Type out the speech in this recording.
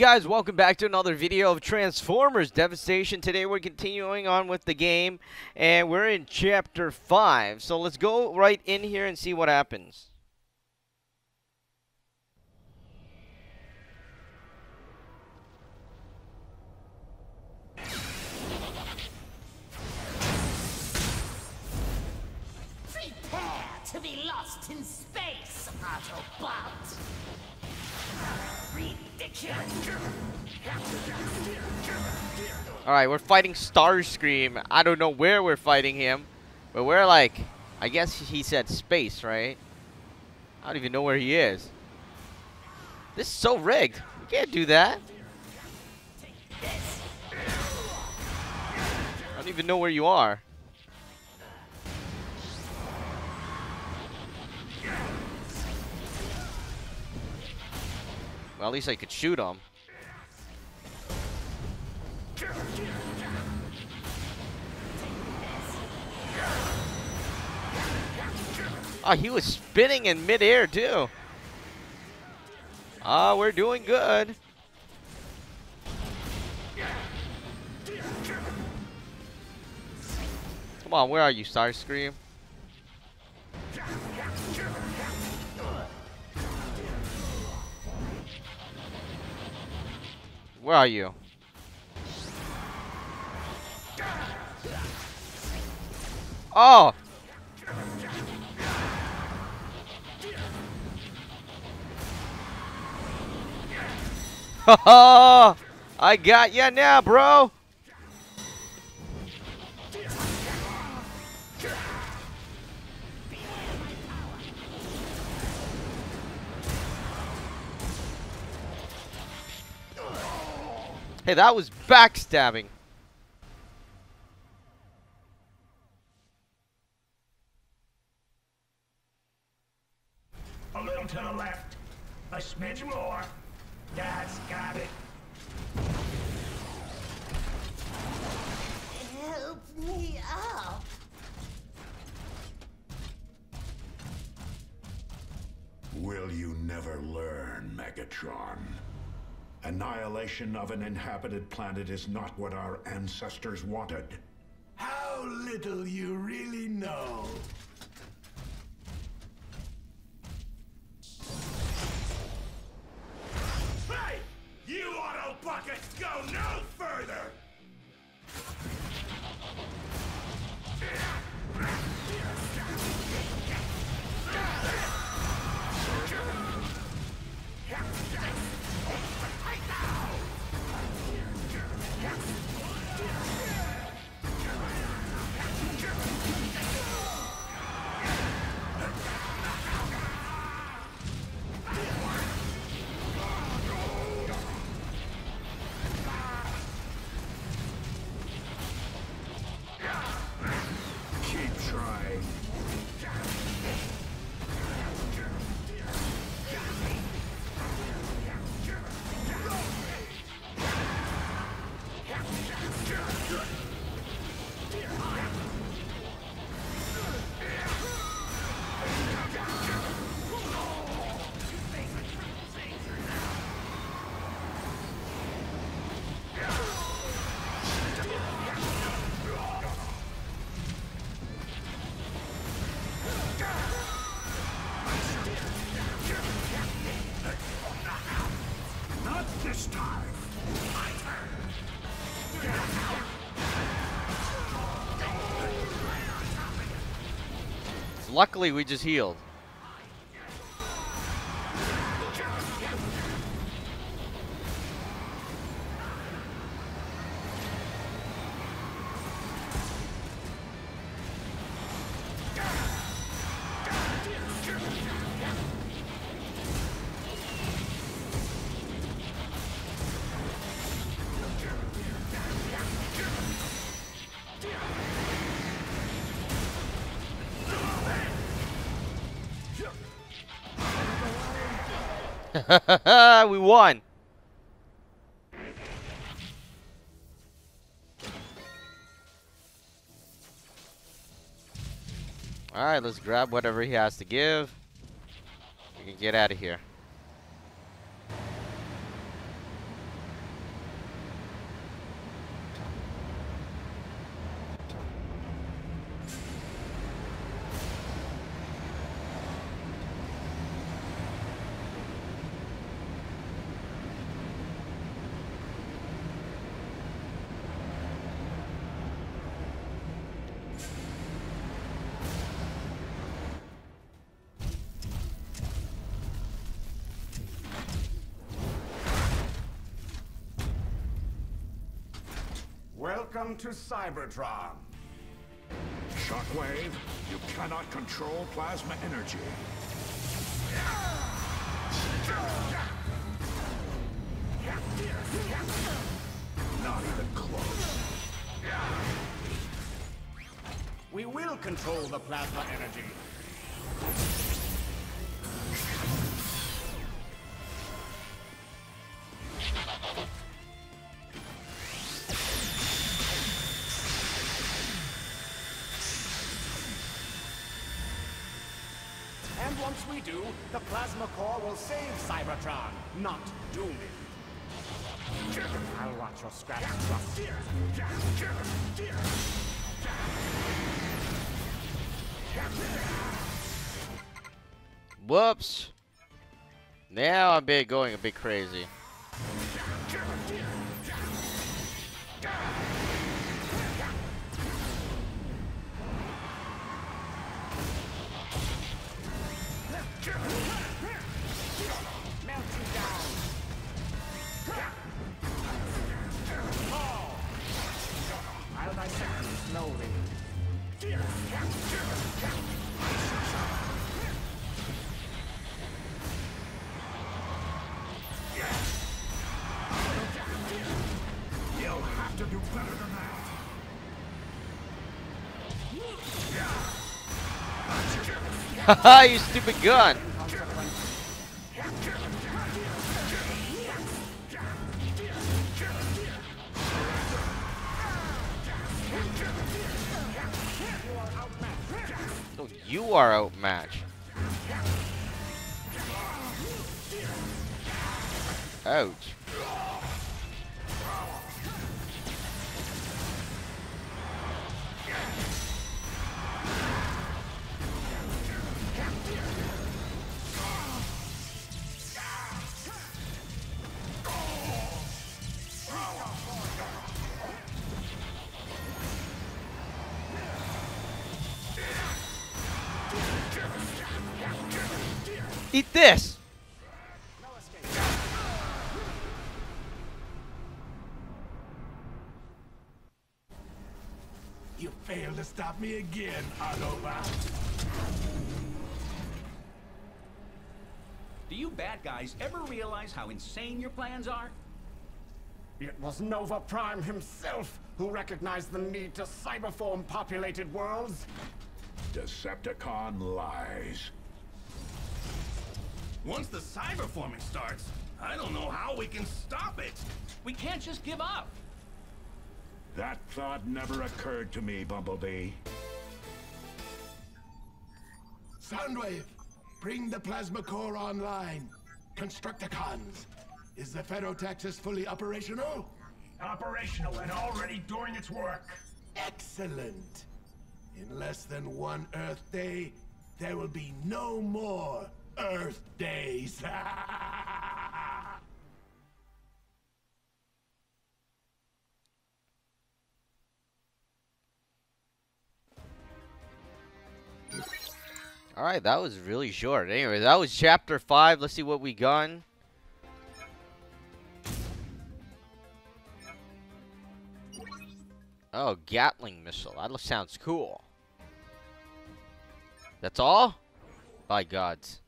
guys, welcome back to another video of Transformers Devastation. Today we're continuing on with the game, and we're in Chapter 5. So let's go right in here and see what happens. Prepare to be lost in space, Autobot! Alright, we're fighting Starscream. I don't know where we're fighting him, but we're like, I guess he said space, right? I don't even know where he is. This is so rigged. You can't do that. I don't even know where you are. Well, at least I could shoot him. Oh, he was spinning in midair, too. Ah, we're doing good. Come on, where are you, Starscream? Where are you? Oh! I got ya now, bro! Hey, that was backstabbing. A little to the left. A smidge more. That's got it. Help me up! Will you never learn, Megatron? Annihilation of an inhabited planet is not what our ancestors wanted. How little you really know. Hey! You auto buckets go no further! Luckily, we just healed. we won. Alright, let's grab whatever he has to give. We can get out of here. Welcome to Cybertron. Shockwave, you cannot control plasma energy. Not even close. We will control the plasma energy. And once we do, the plasma core will save Cybertron, not doom it. I'll watch your scraps drop. Whoops. Now I'm going a bit crazy. To do better than that. Haha, you stupid gun. So you are outmatched. Ouch. Eat this! You failed to stop me again, Autobot. Do you bad guys ever realize how insane your plans are? It was Nova Prime himself who recognized the need to cyberform populated worlds. Decepticon lies. Once the cyberforming starts, I don't know how we can stop it. We can't just give up. That thought never occurred to me, Bumblebee. Soundwave, bring the plasma core online. Constructicons, is the Ferrotaxis fully operational? Operational and already doing its work. Excellent. In less than one Earth day, there will be no more Earth days. Alright, that was really short. Anyway, that was chapter 5. Let's see what we got. Oh, Gatling missile. That sounds cool. That's all? By gods.